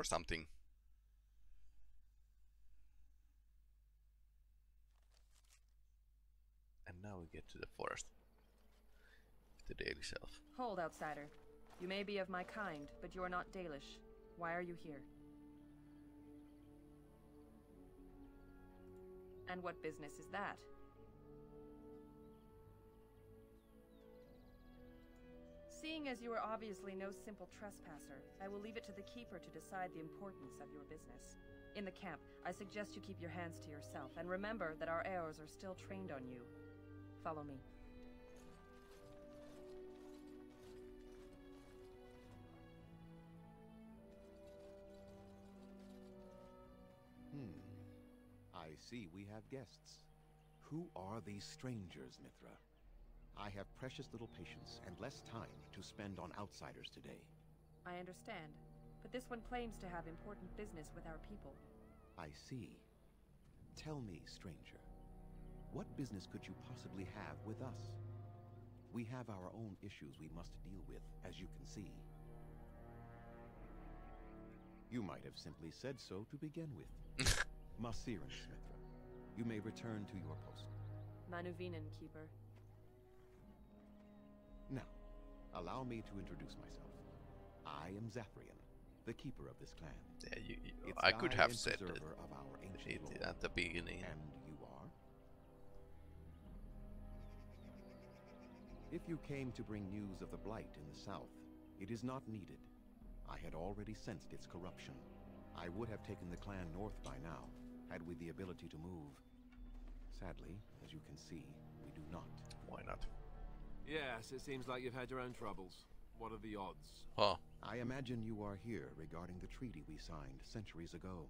or something. And now we get to the forest. The Dalish elves. Hold, outsider. You may be of my kind, but you are not Dalish. Why are you here? And what business is that? Seeing as you are obviously no simple trespasser, I will leave it to the Keeper to decide the importance of your business. In the camp, I suggest you keep your hands to yourself, and remember that our arrows are still trained on you. Follow me. Hmm. I see we have guests. Who are these strangers, Mithra? I have precious little patience and less time to spend on outsiders today. I understand, but this one claims to have important business with our people. I see. Tell me, stranger, what business could you possibly have with us? We have our own issues we must deal with, as you can see. You might have simply said so to begin with. Masirin Smithra, you may return to your post. Manuvinen, Keeper. Allow me to introduce myself. I am Zathrian, the keeper of this clan. Yeah, you, you- Its I could have said it, of our ancient it at the beginning. And you are? If you came to bring news of the Blight in the south, it is not needed. I had already sensed its corruption. I would have taken the clan north by now, had we the ability to move. Sadly, as you can see, we do not. Why not? Yes, it seems like you've had your own troubles. What are the odds? Huh. I imagine you are here regarding the treaty we signed centuries ago.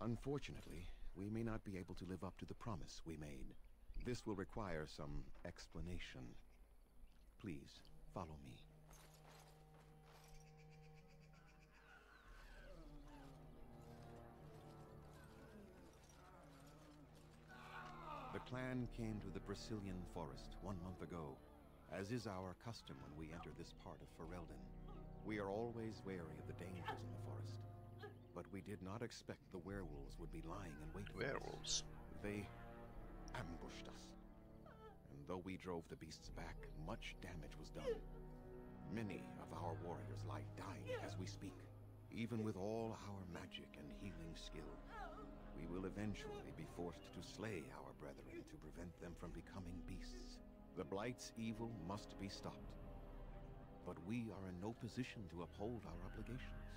Unfortunately, we may not be able to live up to the promise we made. This will require some explanation. Please, follow me. The clan came to the Brecilian forest one month ago, as is our custom when we enter this part of Ferelden. We are always wary of the dangers in the forest, but we did not expect the werewolves would be lying in wait for us. Werewolves. They ambushed us. And though we drove the beasts back, much damage was done. Many of our warriors lie dying as we speak. Even with all our magic and healing skill, we will eventually be forced to slay our brethren to prevent them from becoming beasts. The Blight's evil must be stopped. But we are in no position to uphold our obligations.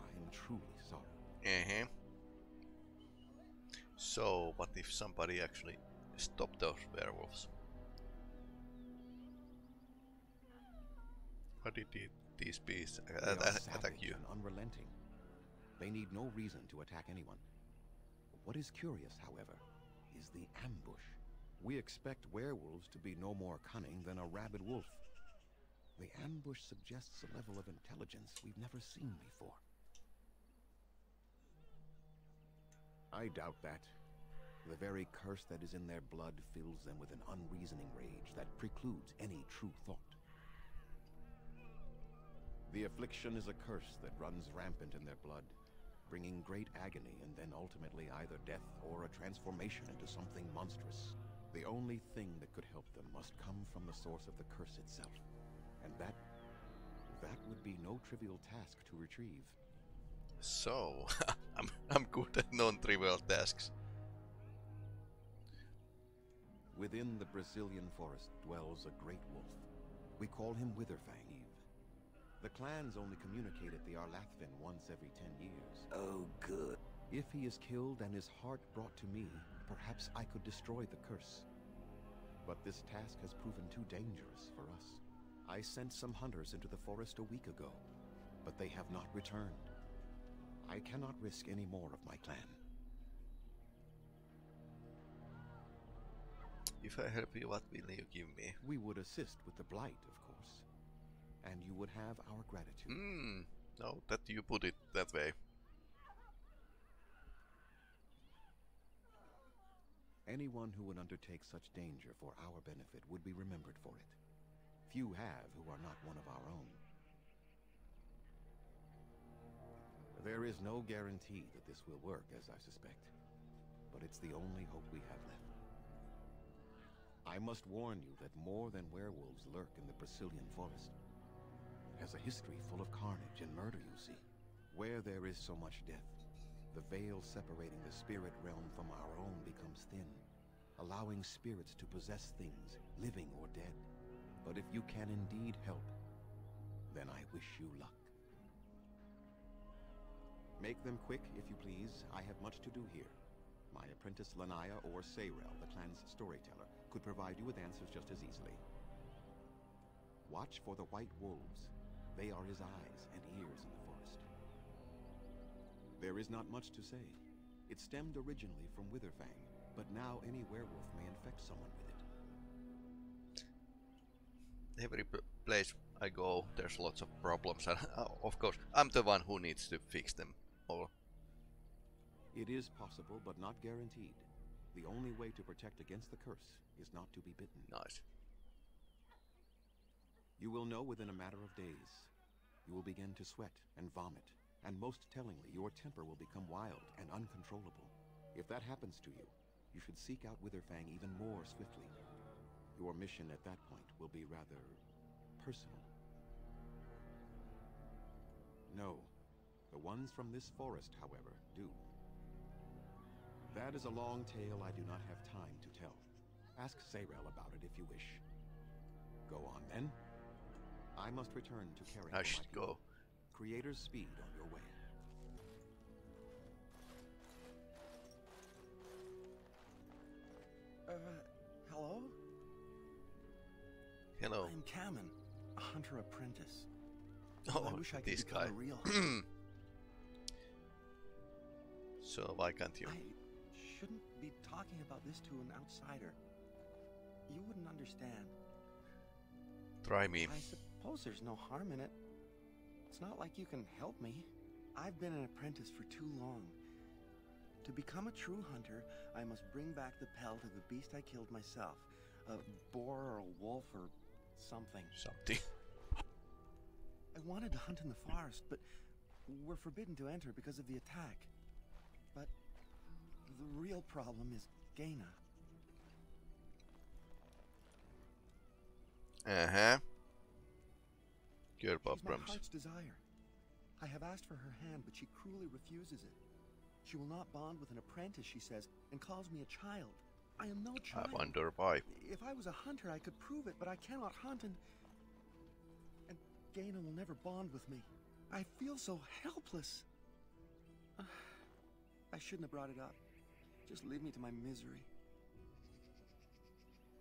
I am truly sorry. Uh-huh. So, what if somebody actually stopped those werewolves? How did these beasts They a- are a- attack you? and unrelenting. They need no reason to attack anyone. What is curious, however, is the ambush. We expect werewolves to be no more cunning than a rabid wolf. The ambush suggests a level of intelligence we've never seen before. I doubt that. The very curse that is in their blood fills them with an unreasoning rage that precludes any true thought. The affliction is a curse that runs rampant in their blood, bringing great agony and then ultimately either death or a transformation into something monstrous. The only thing that could help them must come from the source of the curse itself. And that... that would be no trivial task to retrieve. So, I'm, I'm good at non-trivial tasks. Within the Brecilian forest dwells a great wolf. We call him Witherfang. The clans only communicate at the Arlathvin once every ten years. Oh, good. If he is killed and his heart brought to me, perhaps I could destroy the curse. But this task has proven too dangerous for us. I sent some hunters into the forest a week ago, but they have not returned. I cannot risk any more of my clan. If I help you, what will you give me? We would assist with the blight, of course. And you would have our gratitude. Hmm, no, that you put it that way. Anyone who would undertake such danger for our benefit would be remembered for it. Few have who are not one of our own. There is no guarantee that this will work, as I suspect. But it's the only hope we have left. I must warn you that more than werewolves lurk in the Brecilian forest. Has a history full of carnage and murder, you see. Where there is so much death, the veil separating the spirit realm from our own becomes thin, allowing spirits to possess things, living or dead. But if you can indeed help, then I wish you luck. Make them quick, if you please. I have much to do here. My apprentice Lanaya or Sayrel, the clan's storyteller, could provide you with answers just as easily. Watch for the white wolves. They are his eyes and ears in the forest. There is not much to say. It stemmed originally from Witherfang, but now any werewolf may infect someone with it. Every place I go, there's lots of problems, and uh, of course, I'm the one who needs to fix them all. It is possible, but not guaranteed. The only way to protect against the curse is not to be bitten. Nice. You will know within a matter of days. You will begin to sweat and vomit, and most tellingly, your temper will become wild and uncontrollable. If that happens to you, you should seek out Witherfang even more swiftly. Your mission at that point will be rather personal. No. The ones from this forest, however, do. That is a long tale I do not have time to tell. Ask Sayrel about it if you wish. Go on, then. I must return to caring I should go. Creator's speed on your way. Uh, hello? Hello. I'm Cammen, a hunter apprentice. Oh, I wish I could this become guy. a real so why can't you? I shouldn't be talking about this to an outsider. You wouldn't understand. Try me. I suppose there's no harm in it. It's not like you can help me. I've been an apprentice for too long. To become a true hunter, I must bring back the pelt of the beast I killed myself. A boar or a wolf or something. Something. I wanted to hunt in the forest, but we're forbidden to enter because of the attack. But the real problem is Gheyna. Uh Good She's my heart's desire. I have asked for her hand, but she cruelly refuses it. She will not bond with an apprentice, she says, and calls me a child. I am no child. I wonder why. If I was a hunter, I could prove it, but I cannot hunt, and... And Gheyna will never bond with me. I feel so helpless. I shouldn't have brought it up. Just leave me to my misery.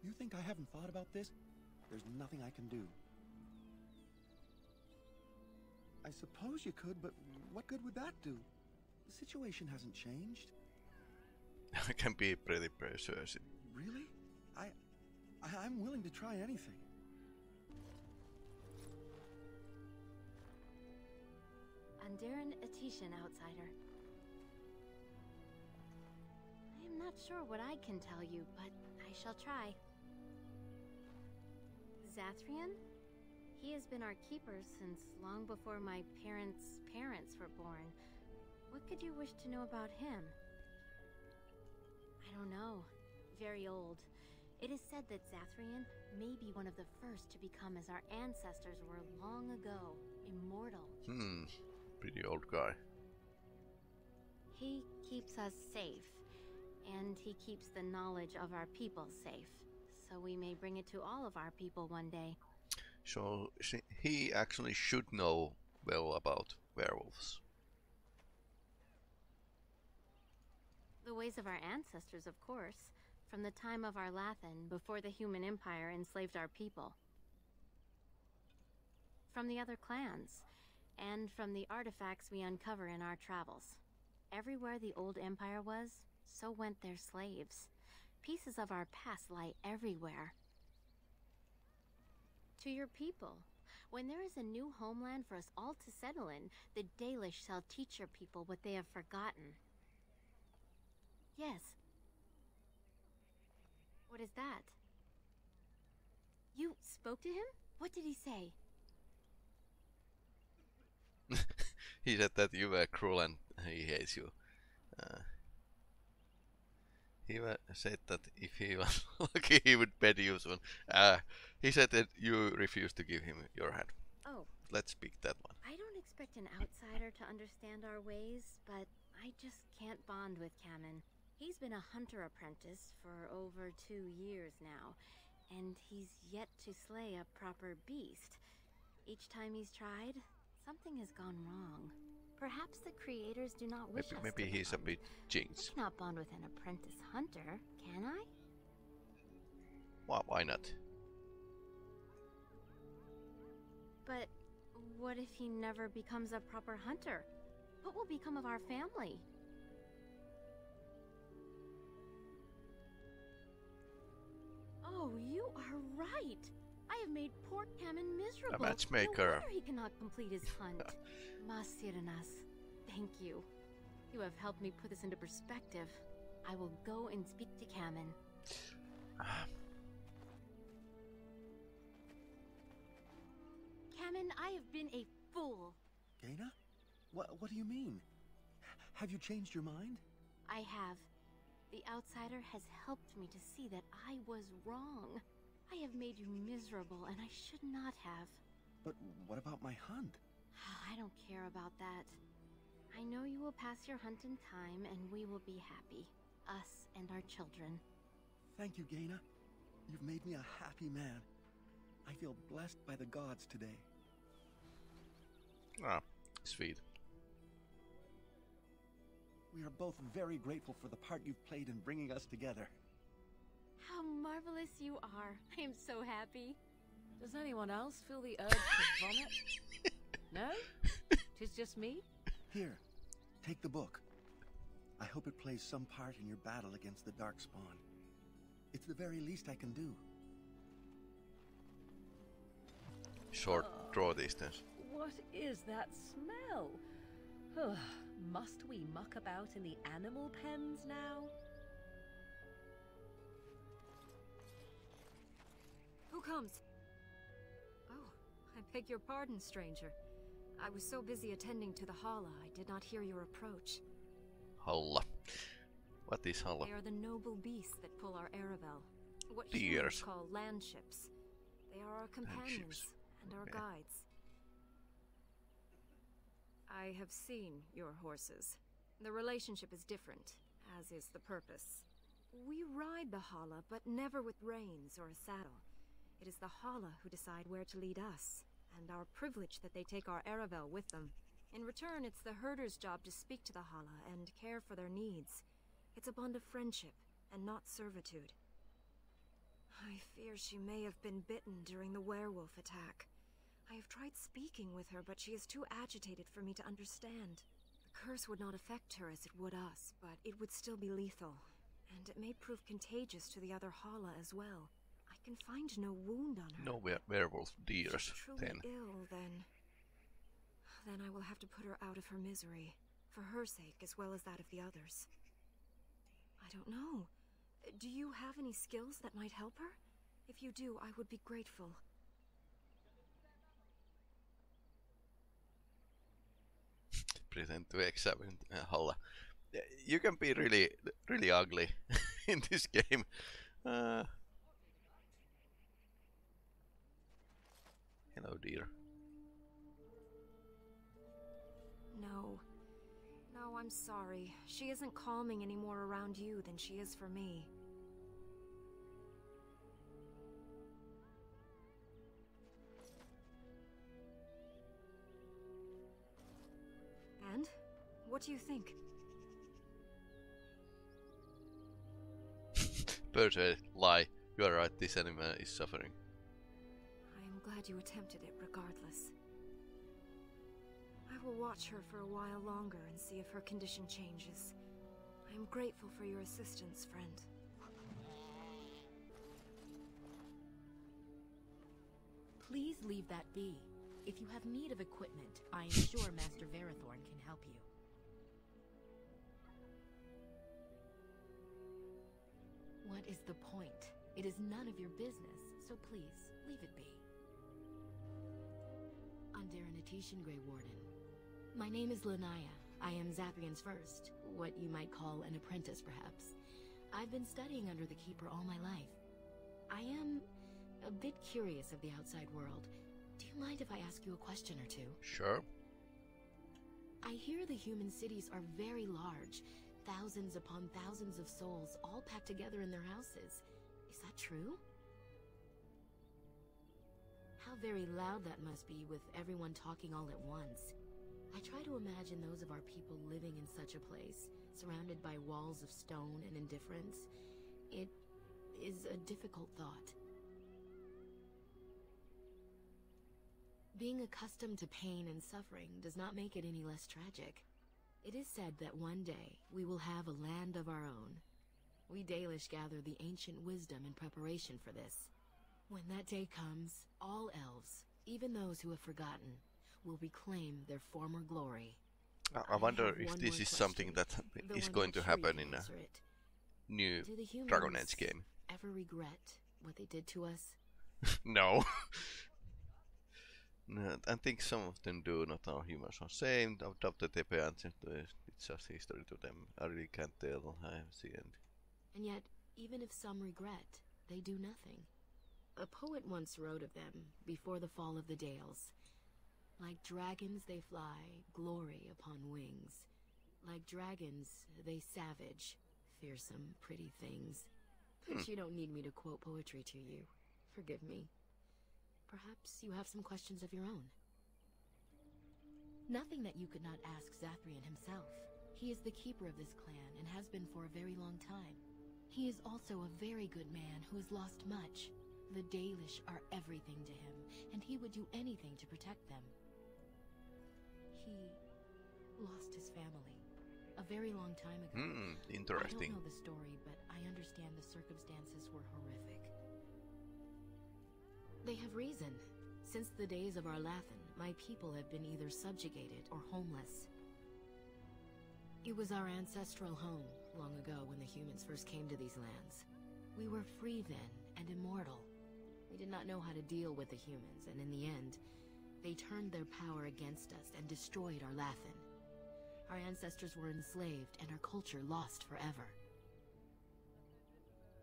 You think I haven't thought about this? There's nothing I can do. I suppose you could, but what good would that do? The situation hasn't changed. I can be pretty persuasive. Really? I, I I'm willing to try anything. Andaran Atishan, outsider. I am not sure what I can tell you, but I shall try. Zathrian? He has been our keeper since long before my parents' parents were born. What could you wish to know about him? I don't know. Very old. It is said that Zathrian may be one of the first to become as our ancestors were long ago, immortal. Hmm. Pretty old guy. He keeps us safe, and he keeps the knowledge of our people safe, so we may bring it to all of our people one day. So he actually should know well about werewolves. The ways of our ancestors, of course, from the time of Arlathan, before the human empire enslaved our people. From the other clans, and from the artifacts we uncover in our travels. Everywhere the old empire was, so went their slaves. Pieces of our past lie everywhere. To your people, when there is a new homeland for us all to settle in, the Dalish shall teach your people what they have forgotten. Yes. What is that? You spoke to him? What did he say? he said that you were cruel and he hates you. Uh, he said that if he was lucky, he would bed you soon. Uh, he said that you refused to give him your hand. Oh, Let's pick that one. I don't expect an outsider to understand our ways, but I just can't bond with Cammen. He's been a hunter apprentice for over two years now, and he's yet to slay a proper beast. Each time he's tried, something has gone wrong. Perhaps the creators do not wish Maybe, us maybe to he's a bond. bit I jinxed. cannot bond with an apprentice hunter, can I? Why, why not? But what if he never becomes a proper hunter? What will become of our family? Oh, you are right. I have made poor Cammen miserable. A matchmaker. No he cannot complete his hunt. Ma serannas, thank you. You have helped me put this into perspective. I will go and speak to Cammen. Ah, Cammen, I have been a fool. Gheyna? What, what do you mean? Have you changed your mind? I have. The outsider has helped me to see that I was wrong. I have made you miserable, and I should not have. But what about my hunt? I don't care about that. I know you will pass your hunt in time, and we will be happy. Us and our children. Thank you, Gheyna. You've made me a happy man. I feel blessed by the gods today. Ah, sweet. We are both very grateful for the part you've played in bringing us together. How marvelous you are. I am so happy. Does anyone else feel the urge to vomit? no? Tis just me? Here, take the book. I hope it plays some part in your battle against the Darkspawn. It's the very least I can do. Short draw distance. What is that smell? Must we muck about in the animal pens now? Who comes? Oh, I beg your pardon, stranger. I was so busy attending to the Halla, I did not hear your approach. Halla. What is Halla? They are the noble beasts that pull our Aravel. What Deers. humans call landships. They are our companions Landships. and our Okay. guides. I have seen your horses. The relationship is different, as is the purpose. We ride the Halla, but never with reins or a saddle. It is the Halla who decide where to lead us, and our privilege that they take our Aravel with them. In return, it's the herder's job to speak to the Halla and care for their needs. It's a bond of friendship, and not servitude. I fear she may have been bitten during the werewolf attack. I have tried speaking with her, but she is too agitated for me to understand. The curse would not affect her as it would us, but it would still be lethal. And it may prove contagious to the other Halla as well. I can find no wound on her. No were werewolf deers. she's truly Then ill, then... Then I will have to put her out of her misery. For her sake, as well as that of the others. I don't know. Do you have any skills that might help her? If you do, I would be grateful. Present to examine uh, Halla. You can be really, really ugly in this game. Uh, hello, dear. No. No, I'm sorry. She isn't calming any more around you than she is for me. And? What do you think? Persuade, lie. You are right. This animal is suffering. I am glad you attempted it regardless. I will watch her for a while longer and see if her condition changes. I am grateful for your assistance, friend. Please leave that be. If you have need of equipment, I am sure Master Varathorn can help you. What is the point? It is none of your business, so please, leave it be. Under an Grey Warden. My name is Lanaya. I am Zathrian's first, what you might call an apprentice, perhaps. I've been studying under the Keeper all my life. I am a bit curious of the outside world. Do you mind if I ask you a question or two? Sure. I hear the human cities are very large, thousands upon thousands of souls all packed together in their houses. Is that true? How very loud that must be with everyone talking all at once. I try to imagine those of our people living in such a place, surrounded by walls of stone and indifference. It is a difficult thought. Being accustomed to pain and suffering does not make it any less tragic. It is said that one day we will have a land of our own. We Dalish gather the ancient wisdom in preparation for this. When that day comes, all elves, even those who have forgotten, will reclaim their former glory. I, I wonder have if this is something that question, is going to happen in a it. new Dragon Age game. ever regret what they did to us? no. I think some of them do, not all humans are same. I doubt that they pay attention to it. It's just history to them. I really can't tell. I haven't seen it. And yet, even if some regret, they do nothing. A poet once wrote of them before the fall of the Dales. Like dragons they fly, glory upon wings. Like dragons, they savage, fearsome, pretty things. Hmm. But you don't need me to quote poetry to you. Forgive me. Perhaps you have some questions of your own. Nothing that you could not ask Zathrian himself. He is the keeper of this clan and has been for a very long time. He is also a very good man who has lost much. The Dalish are everything to him, and he would do anything to protect them. He lost his family a very long time ago. Hmm, I interesting. don't know the story, but I understand the circumstances were horrific. They have reason. Since the days of Arlathan, my people have been either subjugated or homeless. It was our ancestral home, long ago when the humans first came to these lands. We were free then, and immortal. We did not know how to deal with the humans, and in the end, they turned their power against us and destroyed Arlathan. Our ancestors were enslaved and our culture lost forever.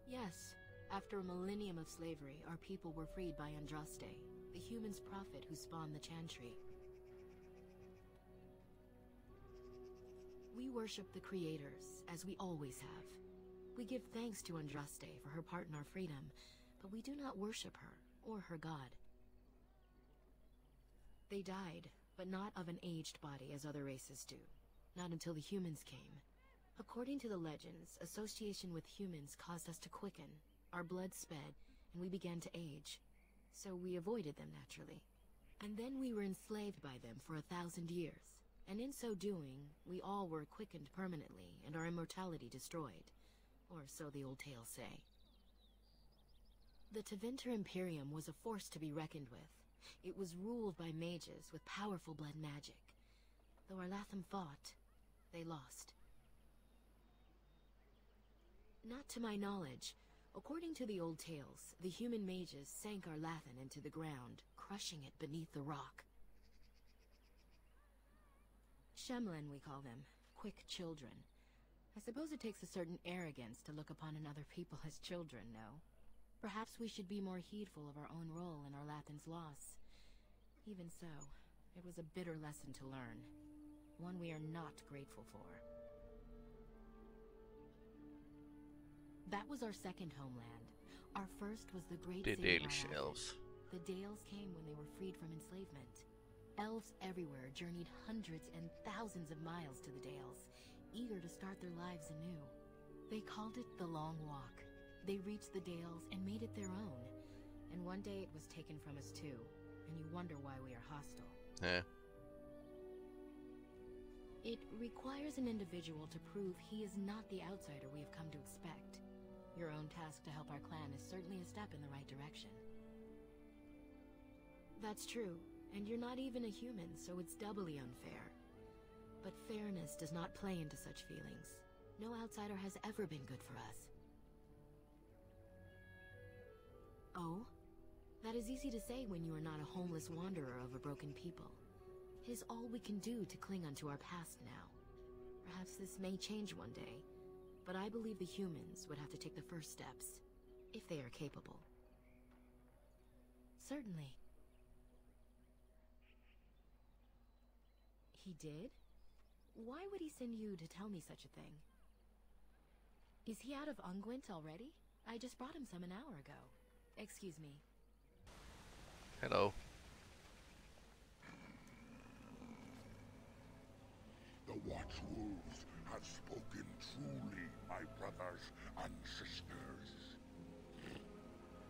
Yes, after a millennium of slavery, our people were freed by Andraste, the human's prophet who spawned the Chantry. We worship the creators, as we always have. We give thanks to Andraste for her part in our freedom, but we do not worship her or her god. They died, but not of an aged body as other races do. Not until the humans came. According to the legends, association with humans caused us to quicken, our blood sped, and we began to age. So we avoided them naturally. And then we were enslaved by them for a thousand years. And in so doing, we all were quickened permanently and our immortality destroyed. Or so the old tales say. The Tevinter Imperium was a force to be reckoned with. It was ruled by mages with powerful blood magic. Though Arlathan fought, they lost. Not to my knowledge. According to the old tales, the human mages sank Arlathan into the ground, crushing it beneath the rock. Shemlen, we call them. Quick children. I suppose it takes a certain arrogance to look upon another people as children, no? Perhaps we should be more heedful of our own role in Arlathan's loss. Even so, it was a bitter lesson to learn. One we are not grateful for. That was our second homeland. Our first was the great The Dalish elves. The Dales came when they were freed from enslavement. Elves everywhere journeyed hundreds and thousands of miles to the Dales, eager to start their lives anew. They called it the Long Walk. They reached the Dales and made it their own. And one day it was taken from us too, and you wonder why we are hostile. Yeah. It requires an individual to prove he is not the outsider we have come to expect. Your own task to help our clan is certainly a step in the right direction. That's true, and you're not even a human, so it's doubly unfair. But fairness does not play into such feelings. No outsider has ever been good for us. Oh? That is easy to say when you are not a homeless wanderer of a broken people. It is all we can do to cling onto our past now. Perhaps this may change one day, but I believe the humans would have to take the first steps, if they are capable. Certainly. He did? Why would he send you to tell me such a thing? Is he out of unguent already? I just brought him some an hour ago. Excuse me. Hello. The Watchwolves have spoken truly, my brothers and sisters.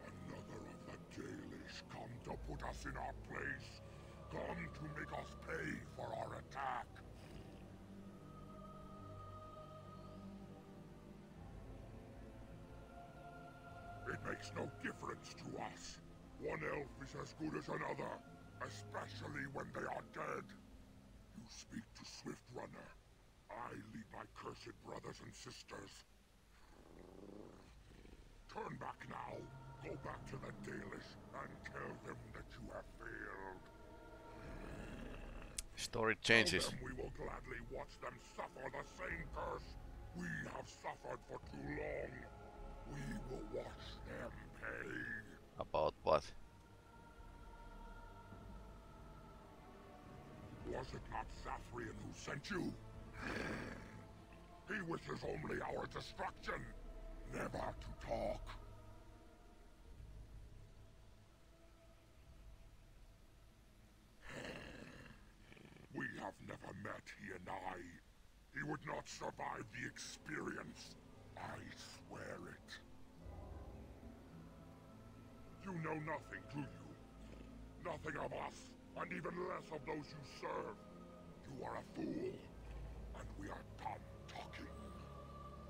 Another of the Dalish come to put us in our place. Come to make us pay for our attack. It makes no difference to us. One elf is as good as another, especially when they are dead. You speak to Swift Runner. I lead my cursed brothers and sisters. Turn back now. Go back to the Dalish and tell them that you have failed. Story changes. we will gladly watch them suffer the same curse we have suffered for too long. We will watch them pay. About what? Was it not Zathrian who sent you? He wishes only our destruction, never to talk. We have never met, he and I. He would not survive the experience. I swear it. You know nothing, do you? Nothing of us, and even less of those you serve. You are a fool, and we are done talking.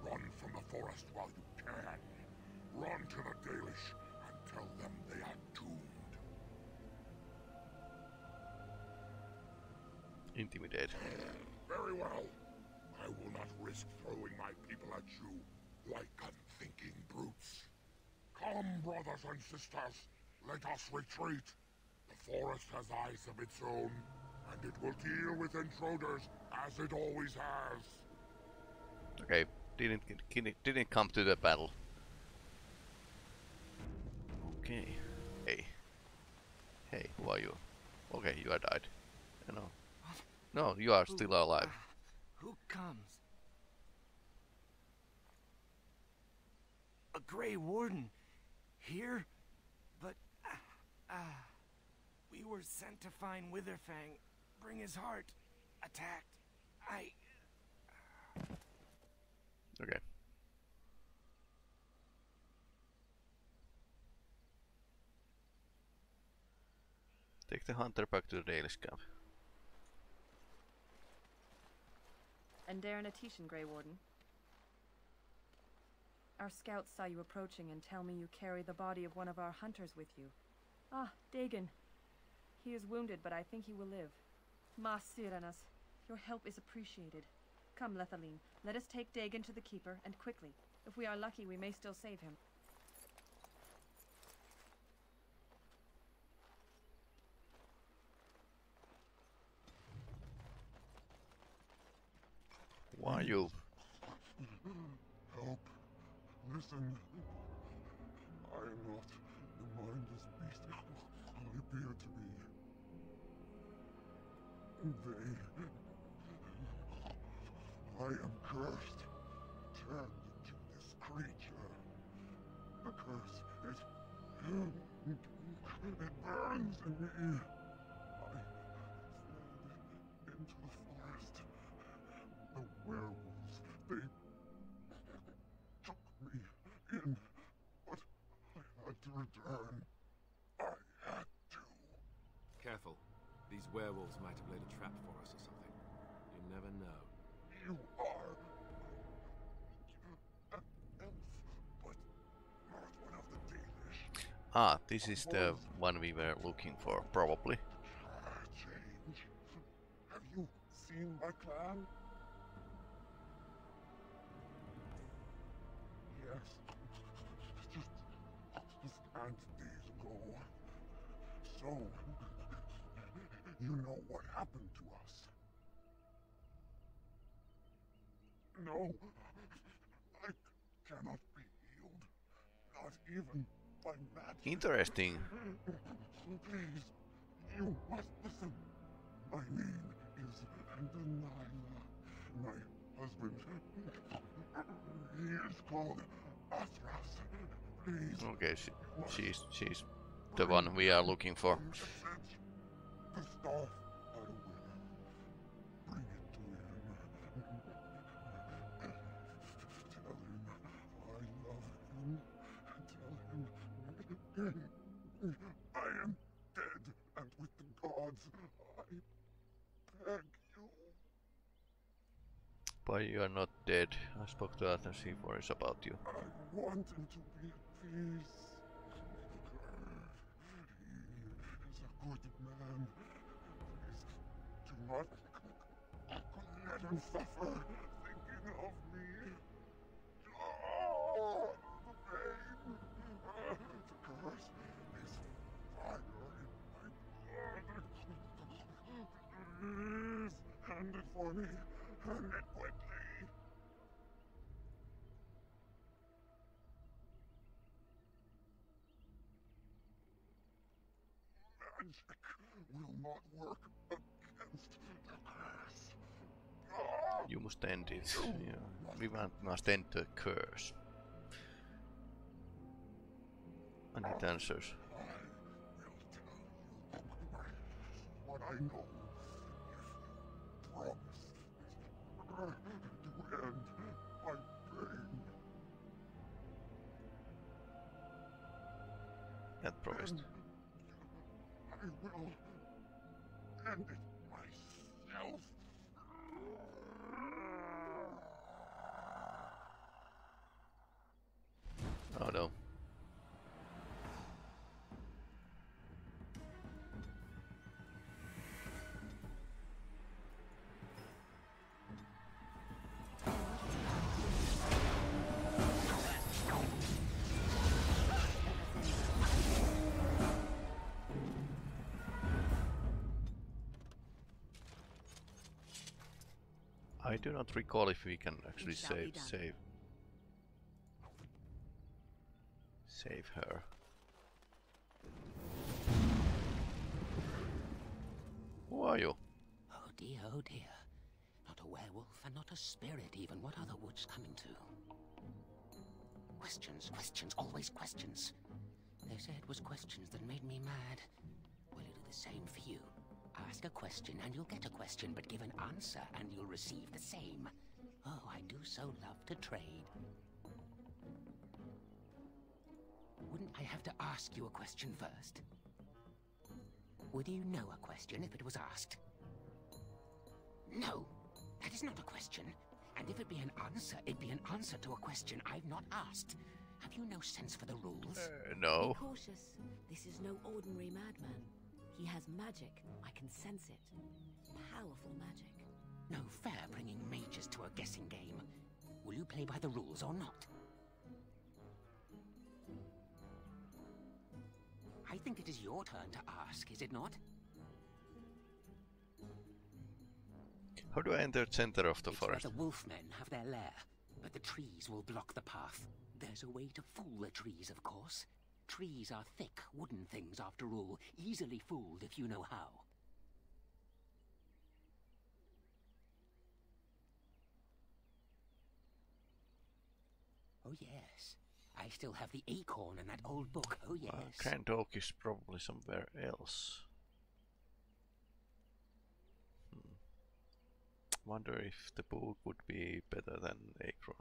Run from the forest while you can. Run to the Dalish and tell them they are doomed. Intimidate. Very well. I will not risk throwing my people at you like unthinking brutes. Come, brothers and sisters, let us retreat. The forest has eyes of its own, and it will deal with intruders as it always has. Okay, didn't didn't- didn't come to the battle. Okay. Hey. Hey, who are you? Okay, you are died. You know. No, you are still alive. Who comes? A Grey Warden. Here? But, ah, ah. We were sent to find Witherfang, bring his heart. Attacked. I... Okay. Take the hunter back to the Dalish camp. Andaran Atishan, Grey Warden. Our scouts saw you approaching and tell me you carry the body of one of our hunters with you. Ah, Dagon. He is wounded, but I think he will live. Ma serannas, your help is appreciated. Come, Lethallin, let us take Dagon to the Keeper, and quickly. If we are lucky, we may still save him. Why you? Help. Listen. I am not the mindless beast I appear to be. I am cursed. Turned into this creature. The curse, it... It burns in me. Ah, this is the one we were looking for, probably. Change. Have you seen my clan? Yes. Just, just and days ago. So, You know what happened to us. No, I cannot be healed. Not even Interesting. Please, you must listen. My name is Delilah. My husband, he is called Athras. Please. Okay, she, she's she's the one we are looking for. The staff But you are not dead. I spoke to Athras, he worries about you. I want him to be at peace. He is a good man. Please do not let him suffer thinking of me. Oh, the pain. The curse is fire in my blood. Please, hand it for me. Hand it quickly. Magic will not work against the curse. You must end it. Yeah. We must end the curse. I need answers. I will tell you what I know if you I do not recall if we can actually save save save her. Who are you? Oh dear, oh dear. Not a werewolf and not a spirit even. What are the woods coming to? Questions, questions, always questions. They say it was questions that made me mad. Will it do the same for you? Ask a question and you'll get a question, but give an answer and you'll receive the same. Oh, I do so love to trade. Wouldn't I have to ask you a question first? Would you know a question if it was asked? No, that is not a question. And if it be an answer, it be an answer to a question I've not asked. Have you no sense for the rules? Uh, no. Be cautious. This is no ordinary madman. He has magic. I can sense it. Powerful magic. No fair bringing mages to a guessing game. Will you play by the rules or not? I think it is your turn to ask, is it not? How do I enter the center of the it's where forest? the wolfmen have their lair, but the trees will block the path. There's a way to fool the trees, of course. Trees are thick, wooden things, after all, easily fooled if you know how. Oh, yes. I still have the acorn and that old book. Oh, yes. Uh, Grand Oak is probably somewhere else. Hmm. Wonder if the book would be better than Acorn.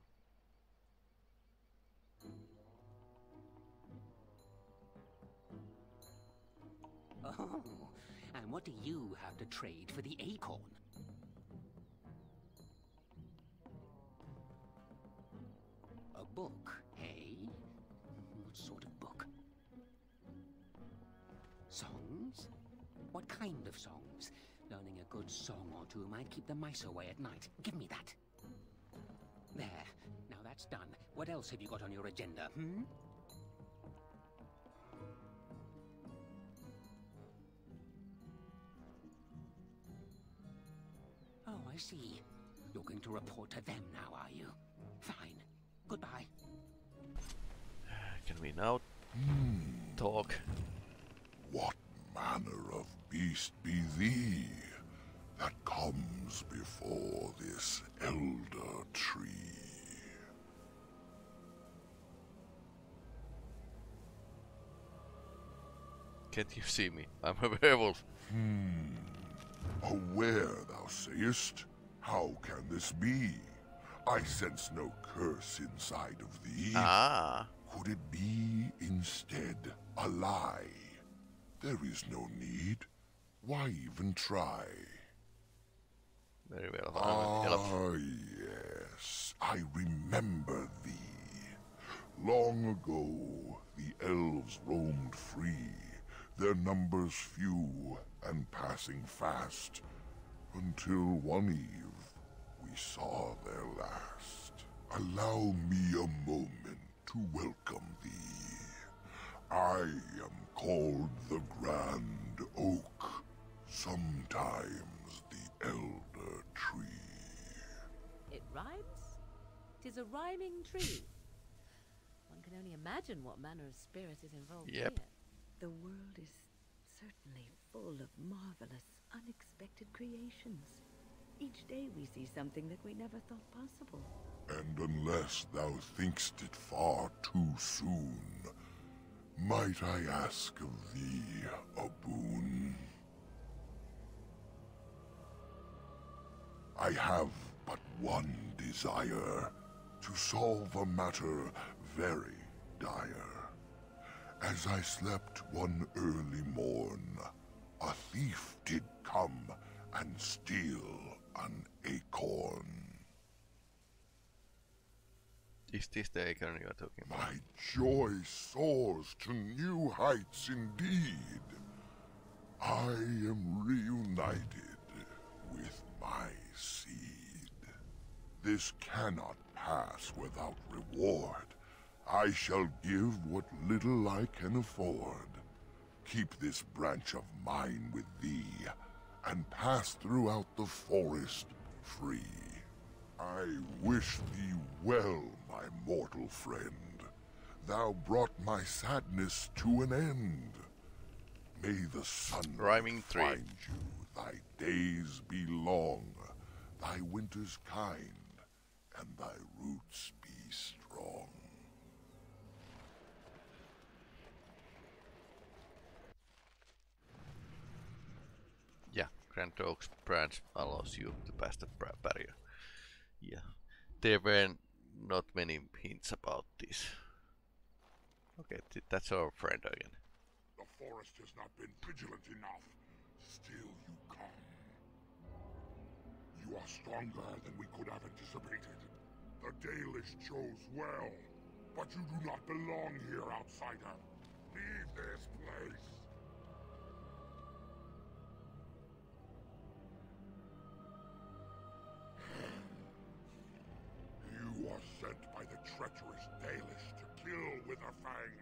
Oh, and what do you have to trade for the acorn? A book, hey? What sort of book? Songs? What kind of songs? Learning a good song or two might keep the mice away at night. Give me that. There. Now that's done. What else have you got on your agenda, hmm? I see. You're going to report to them now, are you? Fine. Goodbye. Can we now talk? What manner of beast be thee that comes before this elder tree? Can't you see me? I'm a werewolf. Hmm. Aware, thou sayest? How can this be? I sense no curse inside of thee. Ah. Could it be instead a lie? There is no need. Why even try? Very well. I'm an elf. Ah, yes. I remember thee. Long ago, the elves roamed free, their numbers few and passing fast, until one eve we saw their last. Allow me a moment to welcome thee. I am called the Grand Oak, sometimes the Elder Tree. It rhymes? Tis a rhyming tree. One can only imagine what manner of spirit is involved Yep. here. The world is certainly full of marvelous, unexpected creations. Each day we see something that we never thought possible. And unless thou thinkst it far too soon, might I ask of thee a boon? I have but one desire, to solve a matter very dire. As I slept one early morn, a thief did come and steal an acorn. Is this the acorn you are talking about? My joy soars to new heights indeed. I am reunited with my seed. This cannot pass without reward. I shall give what little I can afford. Keep this branch of mine with thee, and pass throughout the forest free. I wish thee well, my mortal friend. Thou brought my sadness to an end. May the sun Rhyming tree. find you, thy days be long, thy winters kind, and thy roots be strong. Yeah, Grand Oaks branch allows you to pass the barrier. Yeah, there were not many hints about this. Okay, th- that's our friend again. The forest has not been vigilant enough. Still you come. You are stronger than we could have anticipated. The Dalish chose well, but you do not belong here, outsider. Leave this place. Kill Witherfang.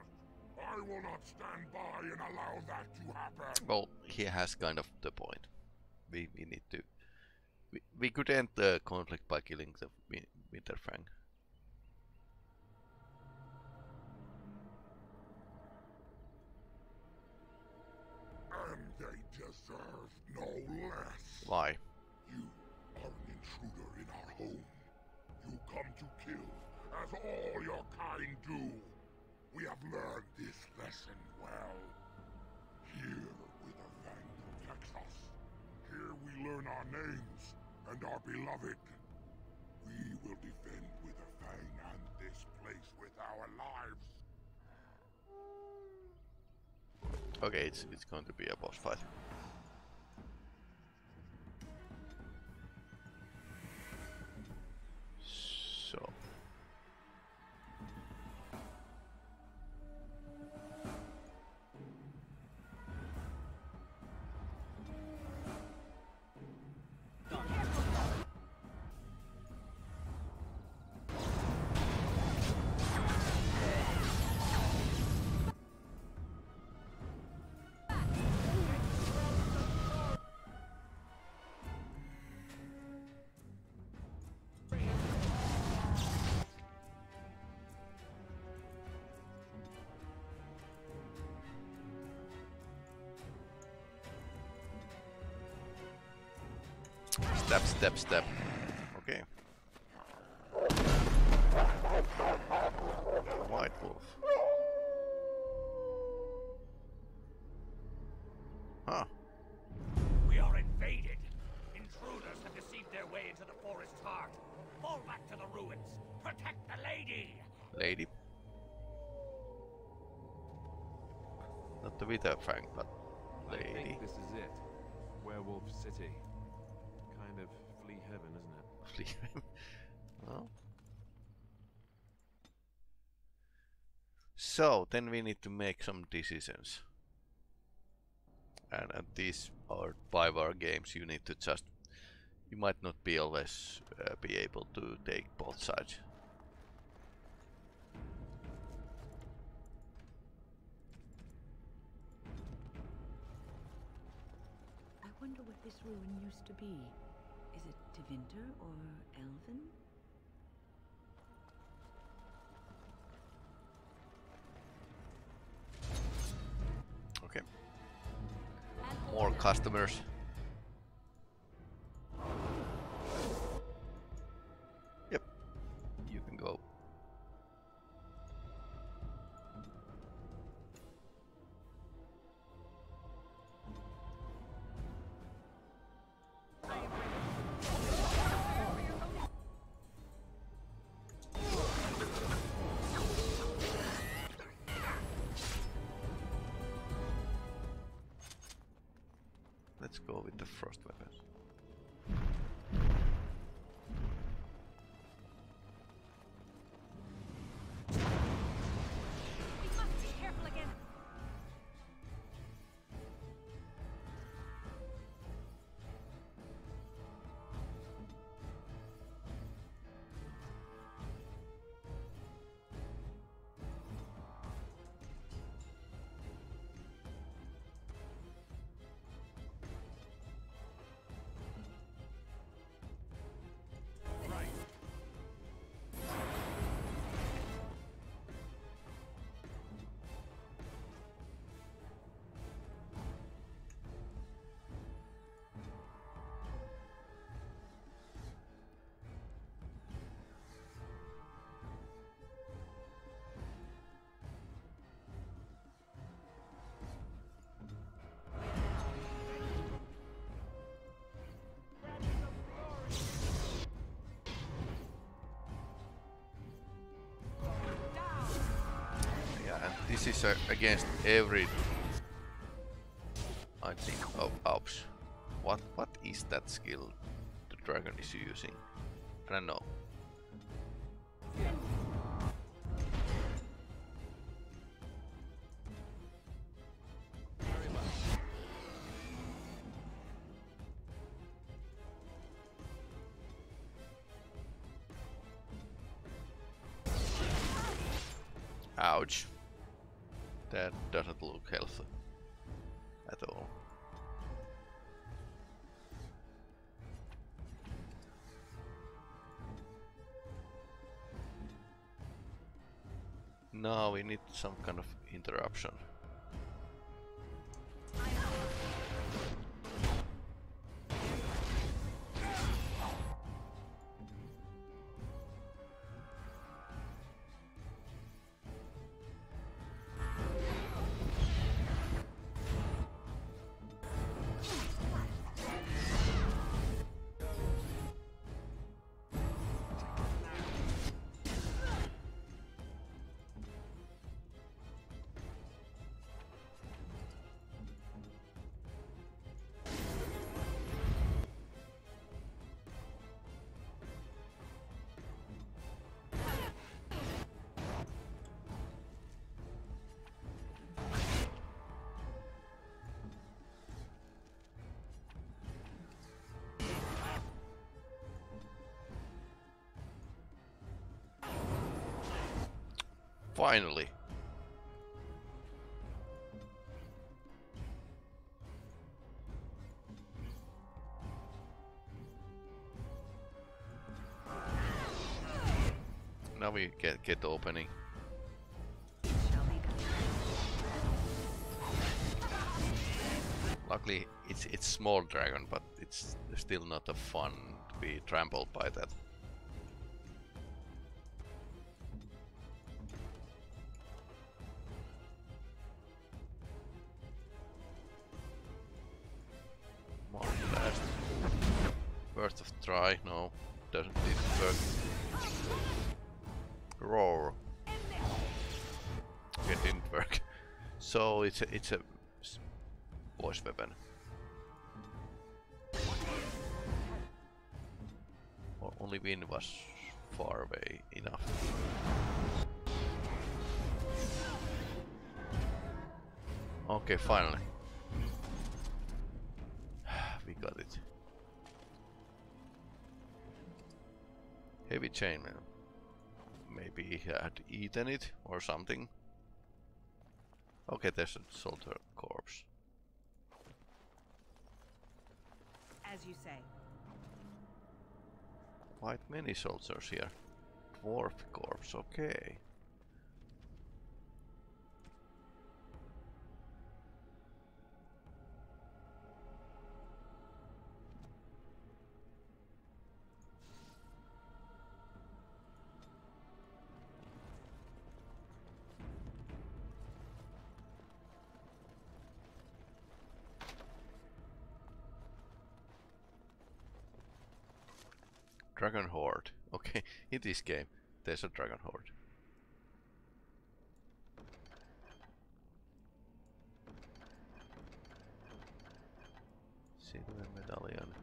I will not stand by and allow that to happen. Well, he has kind of the point. We we need to. We, we could end the conflict by killing the Win- Winterfang. And they deserve no less. Why? Learned this lesson well. Here, with Witherfang protects us. Here we learn our names and are beloved. We will defend Witherfang and this place with our lives. Okay, it's it's going to be a boss fight. Step, step, step. So then we need to make some decisions. And at these or five hour games you need to just you might not be always uh, be able to take both sides. I wonder what this ruin used to be. Is it Tevinter or Elven? Okay. More customers. Let's go with the frost weapons. This is uh, against every. I think. Oh, oops. What what is that skill the dragon is using? I don't know. We need some kind of interruption. Finally. Now we get get the opening. Luckily, it's it's small dragon, but it's still not a fun to be trampled by that. It's a, it's a s- voice weapon. O- Only wind was far away enough. Okay, finally. we got it. Heavy chainmail. Maybe he had eaten it or something. Okay, there's a soldier corpse. As you say. Quite many soldiers here. Dwarf corpse, okay. This game, there's a Dragon Hoard. Silver medallion.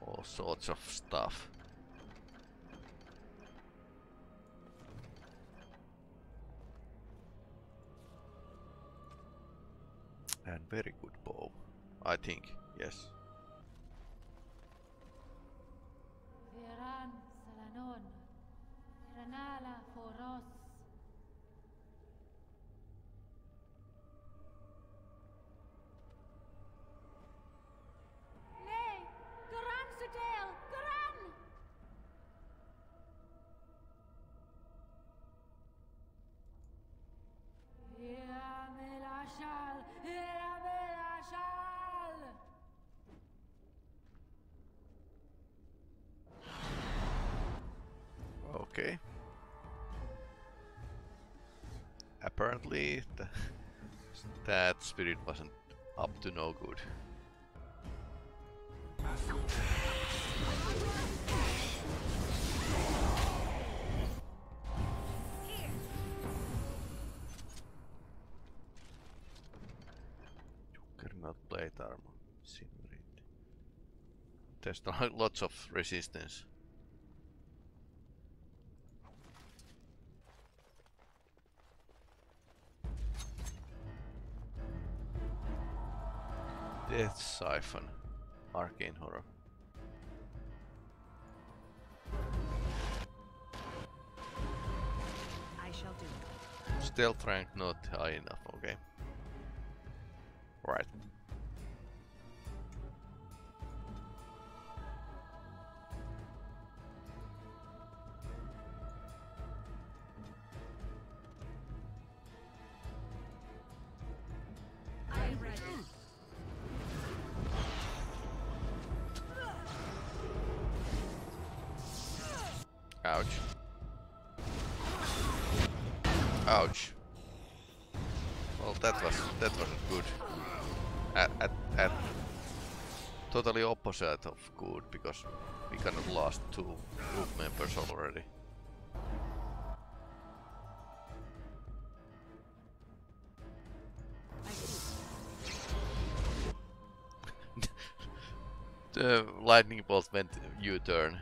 All sorts of stuff. And very good bow. I think, yes. Foros. Nay, Apparently, th that spirit wasn't up to no good. Juggernaut plate armor. Simmerit. There's lots of resistance. Death Siphon. Arcane Horror. I shall do. Stealth rank not high enough, okay. Right. Opposite of good because we of lost two group members already. the lightning bolt went U-turn.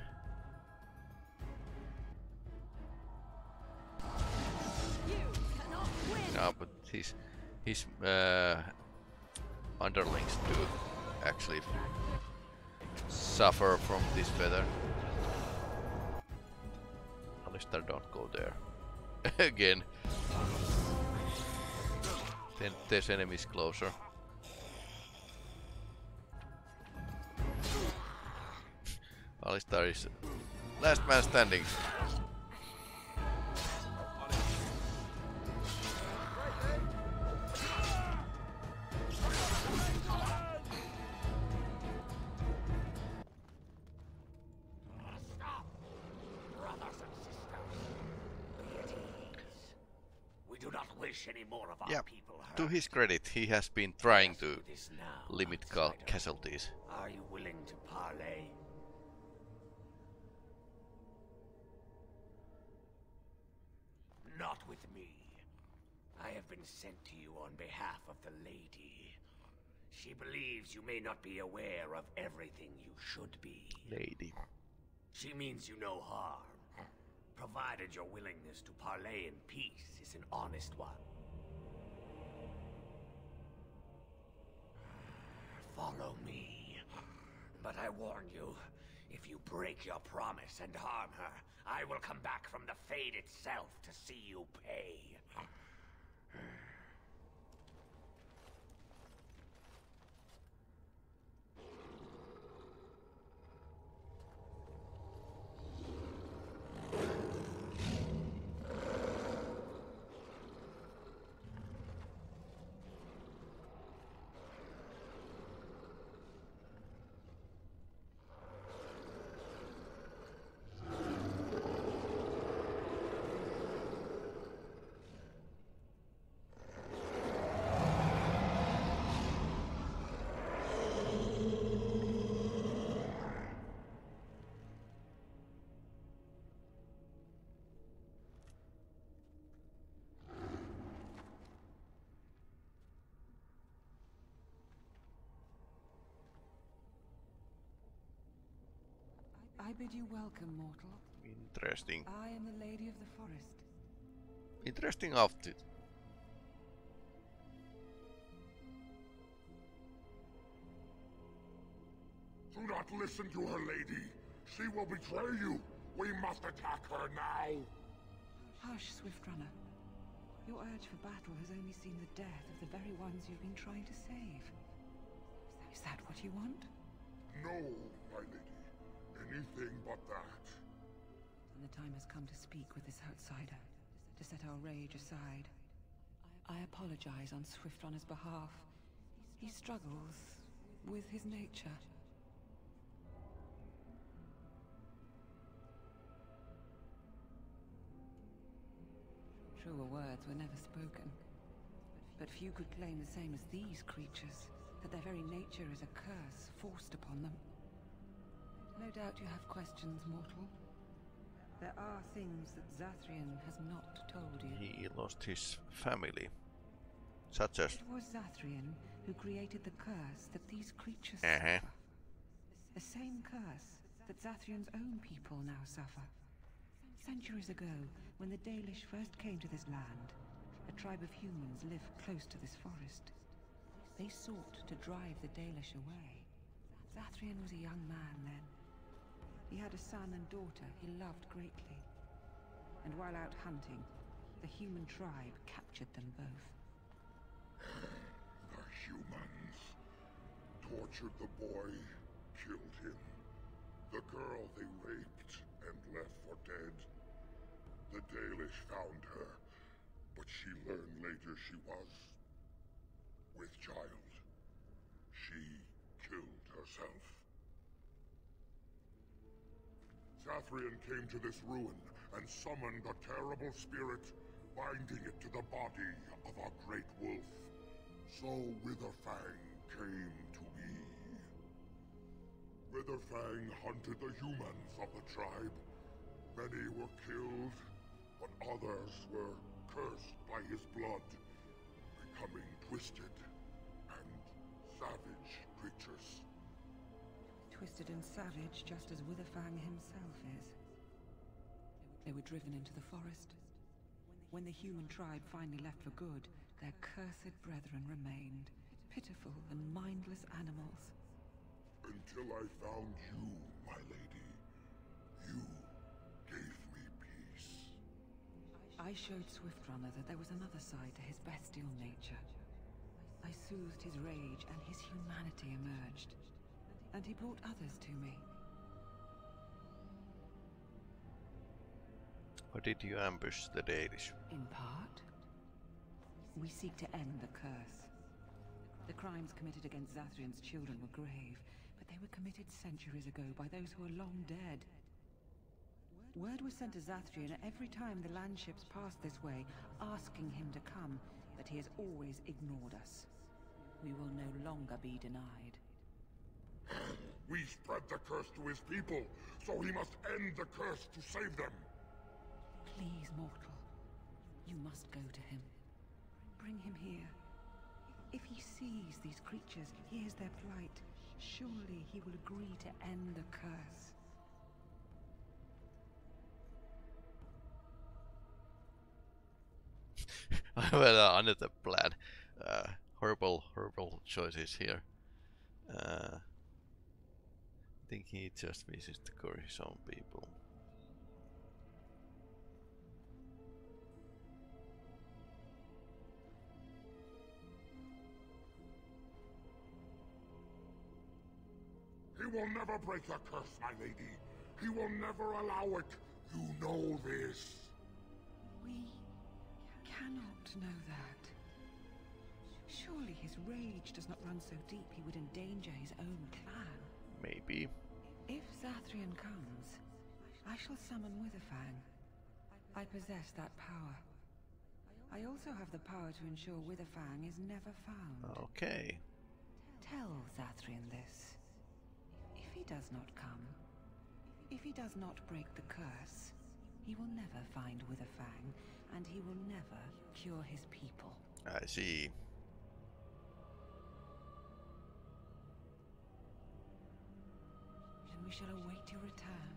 No, but his his uh, underlings do actually suffer from this weather. Alistair, don't go there again. Then there's enemies closer. Alistair is last man standing. Wish any more of our Yeah, people to his credit, he has been trying to limit ca- casualties. Are you willing to parley? Not with me. I have been sent to you on behalf of the lady. She believes you may not be aware of everything you should be. Lady. She means you no harm, provided your willingness to parley in peace is an honest one. Follow me. But I warn you, if you break your promise and harm her, I will come back from the Fade itself to see you pay. I bid you welcome, mortal. Interesting. I am the Lady of the Forest. Interesting outfit. Do not listen to her, lady. She will betray you. We must attack her now. Hush, Swift Runner. Your urge for battle has only seen the death of the very ones you've been trying to save. Is that what you want? No, my lady. Anything but that. And the time has come to speak with this outsider, to set our rage aside. I apologize on Swiftrunner's behalf. He struggles with his nature. Truer words were never spoken. But few could claim the same as these creatures, that their very nature is a curse forced upon them. No doubt you have questions, mortal. There are things that Zathrian has not told you. He lost his family. Such as. It was Zathrian who created the curse that these creatures Uh-huh. suffer. The same curse that Zathrian's own people now suffer. Centuries ago, when the Dalish first came to this land, a tribe of humans lived close to this forest. They sought to drive the Dalish away. Zathrian was a young man then. He had a son and daughter he loved greatly. And while out hunting, the human tribe captured them both. The humans tortured the boy, killed him. The girl they raped and left for dead. The Dalish found her, but she learned later she was with child. She killed herself. Zathrian came to this ruin and summoned a terrible spirit, binding it to the body of our great wolf. So Witherfang came to be. Witherfang hunted the humans of the tribe. Many were killed, but others were cursed by his blood, becoming twisted and savage creatures. Twisted and savage, just as Witherfang himself is. They were driven into the forest. When the human tribe finally left for good, their cursed brethren remained. Pitiful and mindless animals. Until I found you, my lady. You gave me peace. I showed Swiftrunner that there was another side to his bestial nature. I soothed his rage, and his humanity emerged. And he brought others to me. Or did you ambush the Dalish? In part. We seek to end the curse. The crimes committed against Zathrian's children were grave, but they were committed centuries ago by those who are long dead. Word was sent to Zathrian every time the land ships passed this way, asking him to come, but he has always ignored us. We will no longer be denied. We spread the curse to his people, so he must end the curse to save them. Please, mortal. You must go to him. Bring him here. If he sees these creatures, hears their plight, surely he will agree to end the curse. well, another plan. Uh, horrible, horrible choices here. Uh, I think he just wishes to curry some people. He will never break the curse, my lady. He will never allow it. You know this. We cannot know that. Surely his rage does not run so deep he would endanger his own clan. Maybe. If Zathrian comes, I shall summon Witherfang. I possess that power. I also have the power to ensure Witherfang is never found. Okay. Tell Zathrian this. If he does not come, if he does not break the curse, he will never find Witherfang, and he will never cure his people. I see. We shall await your return.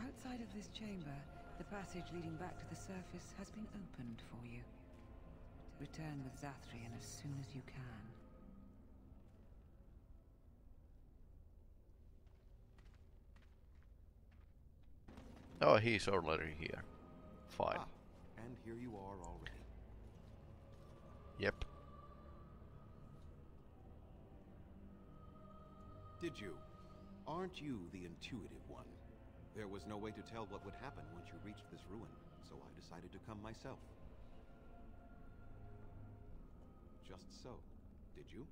Outside of this chamber, the passage leading back to the surface has been opened for you. Return with Zathrian as soon as you can. Oh, he's already here. Fine. Ah, and here you are already. Yep. Did you? Aren't you the intuitive one? There was no way to tell what would happen once you reached this ruin, so I decided to come myself. Just so, did you?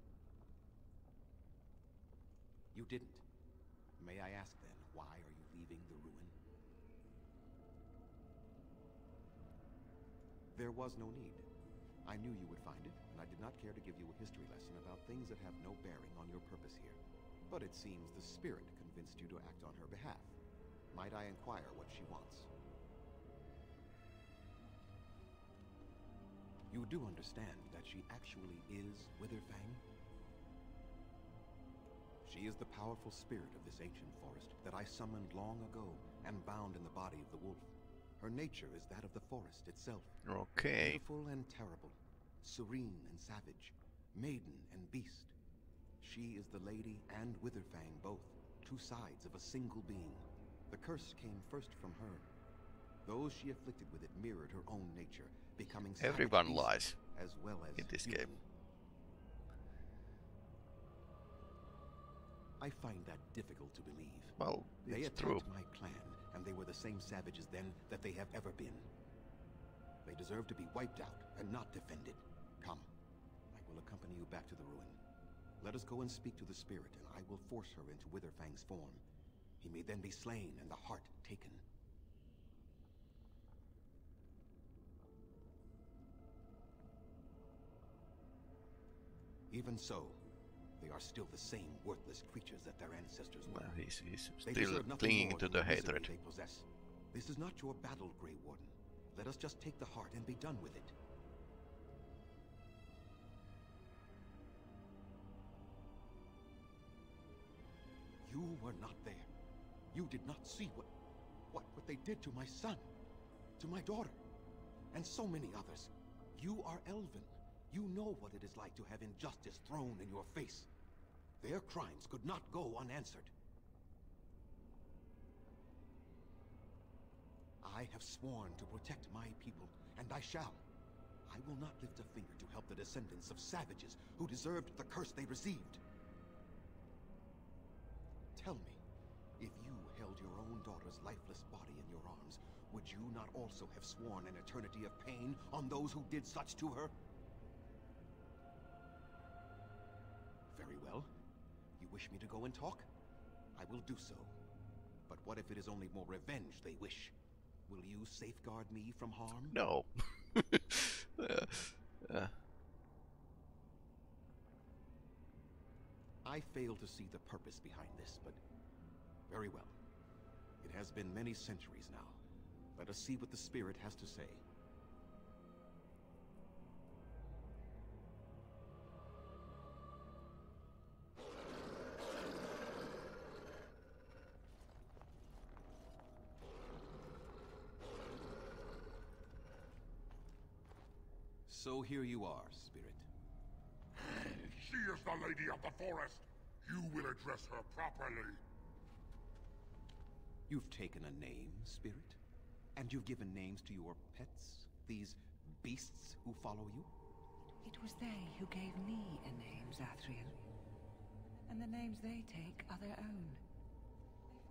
You didn't. May I ask then, why are you leaving the ruin? There was no need. I knew you would find it, and I did not care to give you a history lesson about things that have no bearing on your purpose here. But it seems the spirit convinced you to act on her behalf. Might I inquire what she wants? You do understand that she actually is Witherfang? She is the powerful spirit of this ancient forest that I summoned long ago and bound in the body of the wolf. Her nature is that of the forest itself. Okay. Beautiful and terrible, serene and savage, maiden and beast. She is the lady and Witherfang both, two sides of a single being. The curse came first from her. Those she afflicted with it mirrored her own nature, becoming Everyone lies as well as in this human. game. I find that difficult to believe. Well, they attacked true. my clan, and they were the same savages then that they have ever been. They deserve to be wiped out and not defended. Come, I will accompany you back to the ruin. Let us go and speak to the spirit, and I will force her into Witherfang's form. He may then be slain and the heart taken. Even so, they are still the same worthless creatures that their ancestors were. Well, he's, he's still clinging to the hatred. They possess. This is not your battle, Grey Warden. Let us just take the heart and be done with it. You were not there. You did not see what, what, what they did to my son, to my daughter, and so many others. You are Elven. You know what it is like to have injustice thrown in your face. Their crimes could not go unanswered. I have sworn to protect my people, and I shall. I will not lift a finger to help the descendants of savages who deserved the curse they received. Tell me, if you held your own daughter's lifeless body in your arms, would you not also have sworn an eternity of pain on those who did such to her? Very well. You wish me to go and talk? I will do so. But what if it is only more revenge they wish? Will you safeguard me from harm? No. uh, uh, I fail to see the purpose behind this, but very well. It has been many centuries now. Let us see what the spirit has to say. So here you are. She is the lady of the forest. You will address her properly. You've taken a name, spirit? And you've given names to your pets? These beasts who follow you? It was they who gave me a name, Zathrian. And the names they take are their own.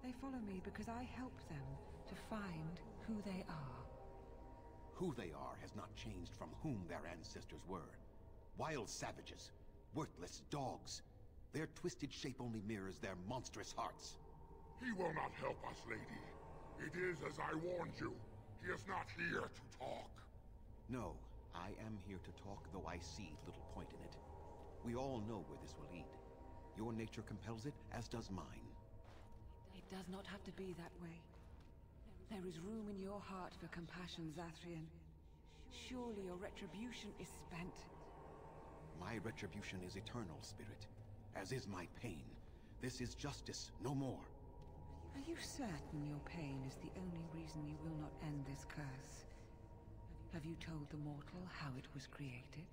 They follow me because I help them to find who they are. Who they are has not changed from whom their ancestors were. Wild savages. Worthless dogs. Their twisted shape only mirrors their monstrous hearts. He will not help us, lady. It is as I warned you. He is not here to talk. No, I am here to talk, though I see little point in it. We all know where this will lead. Your nature compels it, as does mine. It does not have to be that way. There is room in your heart for compassion, Zathrian. Surely your retribution is spent. My retribution is eternal, Spirit. As is my pain. This is justice, no more. Are you certain your pain is the only reason you will not end this curse? Have you told the mortal how it was created?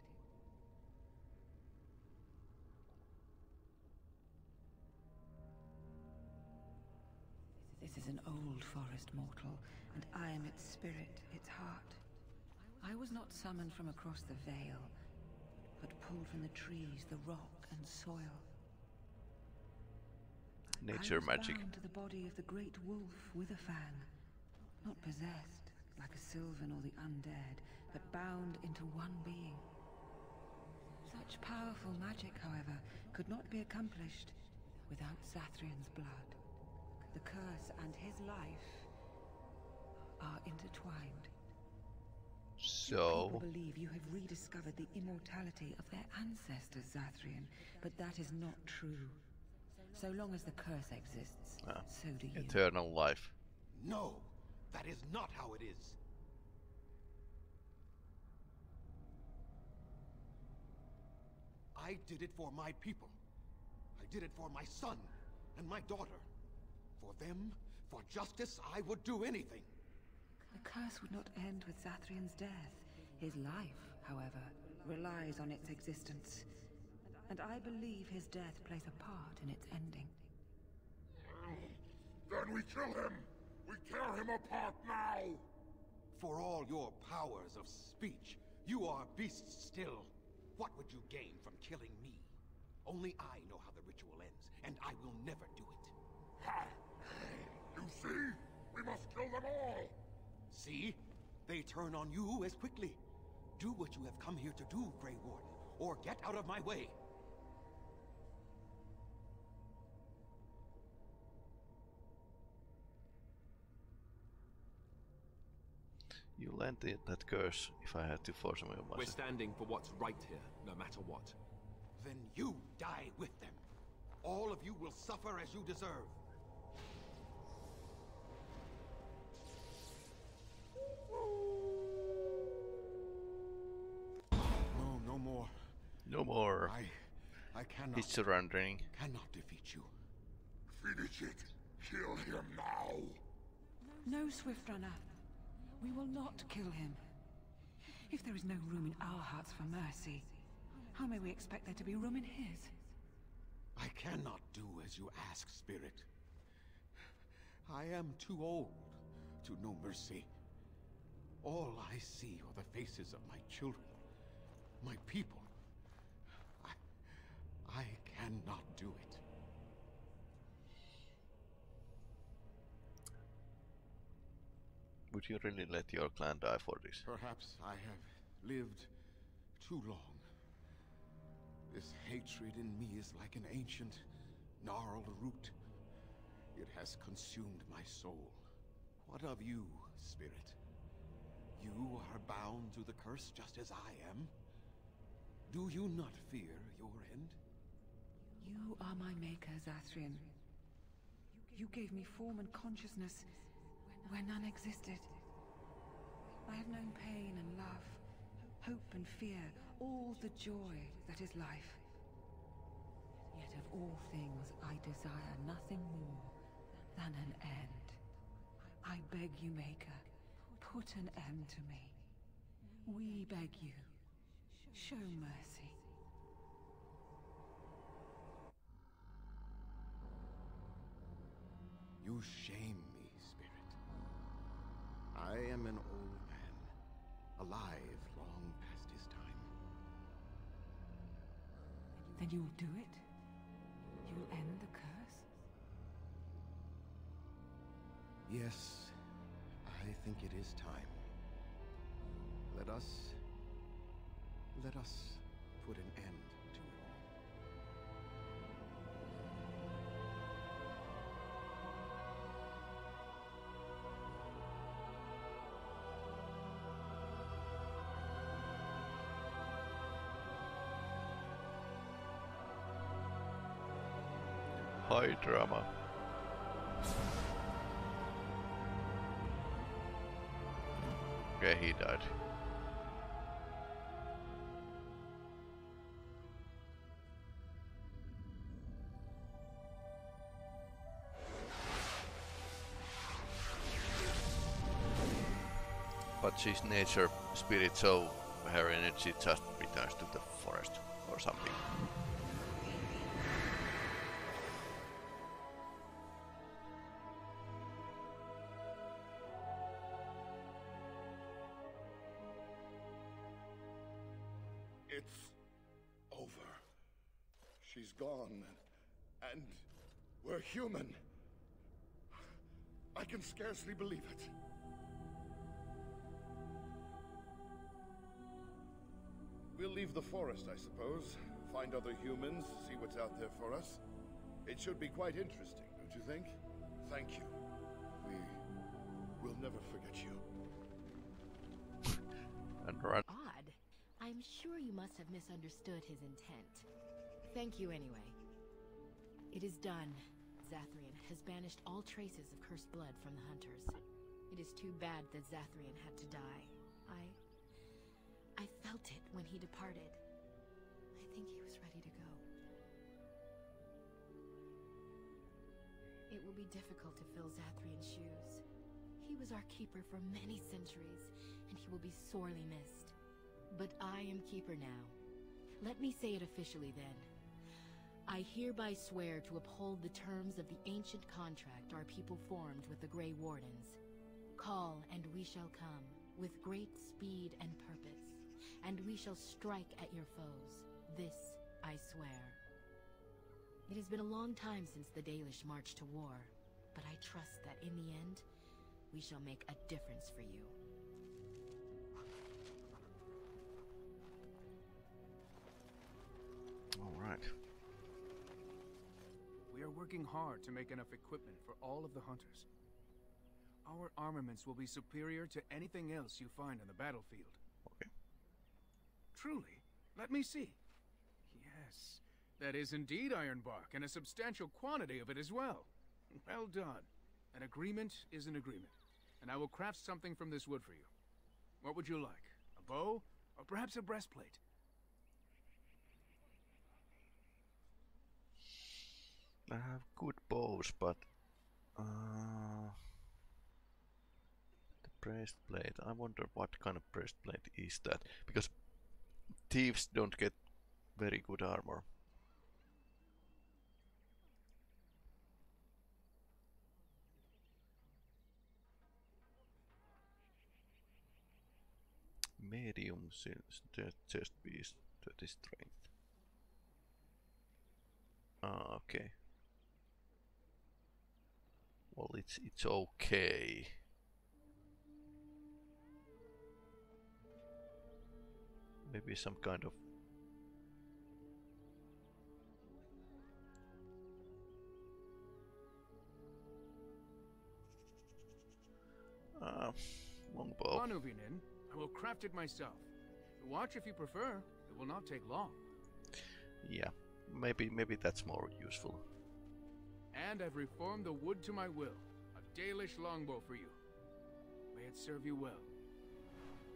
This is an old forest mortal, and I am its spirit, its heart. I was not summoned from across the but pulled from the trees, the rock, and soil. Nature magic. bound to the body of the great wolf Witherfang. Not possessed, like a Sylvan or the undead, but bound into one being. Such powerful magic, however, could not be accomplished without Zathrian's blood. The curse and his life are intertwined. So, People believe you have rediscovered the immortality of their ancestors, Zathrian, but that is not true. So long as the curse exists, Ah, so do you. eternal life. No! That is not how it is! I did it for my people. I did it for my son and my daughter. For them, for justice, I would do anything. The curse would not end with Zathrian's death. His life, however, relies on its existence. And I believe his death plays a part in its ending. Then we kill him! We tear him apart now! For all your powers of speech, you are beasts still. What would you gain from killing me? Only I know how the ritual ends, and I will never do it. Ha! You see? We must kill them all! See? They turn on you as quickly. Do what you have come here to do, Grey Warden, or get out of my way. You lent it that curse if I had to force him We're standing for what's right here, no matter what. Then you die with them. All of you will suffer as you deserve. More. No more. I, I cannot. He's surrendering. Cannot defeat you. Finish it! Kill him now! No, Swift Runner. We will not kill him. If there is no room in our hearts for mercy, how may we expect there to be room in his? I cannot do as you ask, Spirit. I am too old to know mercy. All I see are the faces of my children, my people. I... I cannot do it. Would you really let your clan die for this? Perhaps I have lived too long. This hatred in me is like an ancient, gnarled root. It has consumed my soul. What of you, spirit? You are bound to the curse just as I am. Do you not fear your end? You are my maker, Zathrian. You gave me form and consciousness where none existed. I have known pain and love, hope and fear, all the joy that is life. Yet of all things I desire nothing more than an end. I beg you, Maker, put an end to me. We beg you, show mercy. You shame me, spirit. I am an old man, alive long past his time. Then you'll do it? You'll end the curse? Yes, I think it is time. Let us... Let us put an end to it. High drama. Okay, he died. She's nature spirit, so her energy just returns to the forest or something. It's over. She's gone. And we're human. I can scarcely believe it. The forest, I suppose. Find other humans, see what's out there for us. It should be quite interesting, don't you think? Thank you. We will never forget you. And run. Odd. I'm sure you must have misunderstood his intent. Thank you anyway. It is done. Zathrian has banished all traces of cursed blood from the hunters. It is too bad that Zathrian had to die. I... I felt it when he departed. I think he was ready to go. It will be difficult to fill Zathrian's shoes. He was our keeper for many centuries, and he will be sorely missed. But I am keeper now. Let me say it officially then. I hereby swear to uphold the terms of the ancient contract our people formed with the Grey Wardens. Call, and we shall come, with great speed and purpose, and we shall strike at your foes. This I swear. It has been a long time since the Dalish marched to war, but I trust that in the end, we shall make a difference for you. Alright. We are working hard to make enough equipment for all of the hunters. Our armaments will be superior to anything else you find on the battlefield. Okay. Truly? Let me see. Yes, that is indeed iron bark, and a substantial quantity of it as well. Well done. An agreement is an agreement, and I will craft something from this wood for you. What would you like? A bow? Or perhaps a breastplate? I have good bows, but uh, the breastplate. I wonder what kind of breastplate is that because thieves don't get very good armor. Medium since chest piece, 30 strength. Ah, okay. Well, it's it's okay. Maybe some kind of Uh, longbow. Lethallin, I will craft it myself. Watch if you prefer. It will not take long. Yeah, maybe maybe that's more useful. And I've reformed the wood to my will. A Dalish longbow for you. May it serve you well.